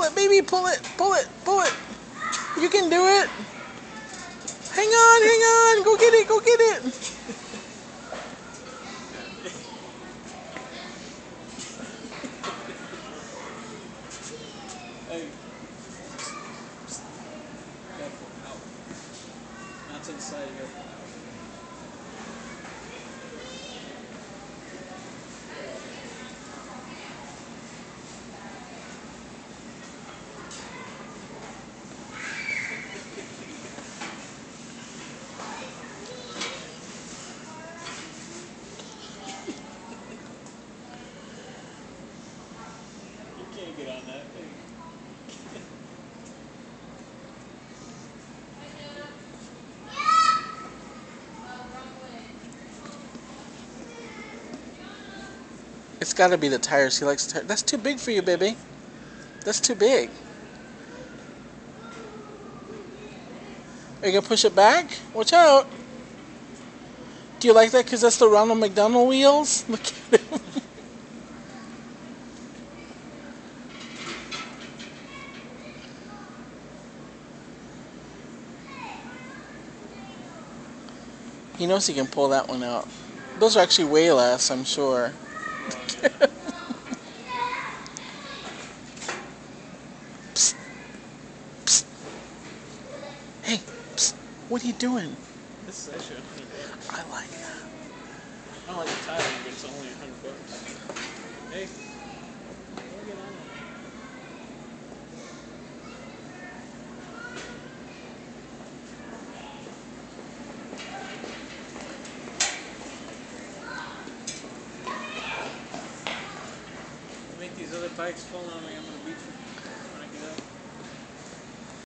pull it, baby, pull it, pull it, pull it. You can do it. Hang on, hang on. Go get it, go get it. Hey. Careful. Out. Not get on that thing. It's got to be the tires. He likes tires. That's too big for you, baby. That's too big. Are you going to push it back? Watch out. Do you like that because that's the Ronald McDonald wheels? Look at him. He knows he can pull that one out. Those are actually way less, I'm sure. psst. Psst. Hey, psst. what are you doing? This is actually 100. I like that. I don't like the tire, but it's only 100 bucks. Hey. Don't get on it. Make these other bikes fall on me, I'm gonna beat you.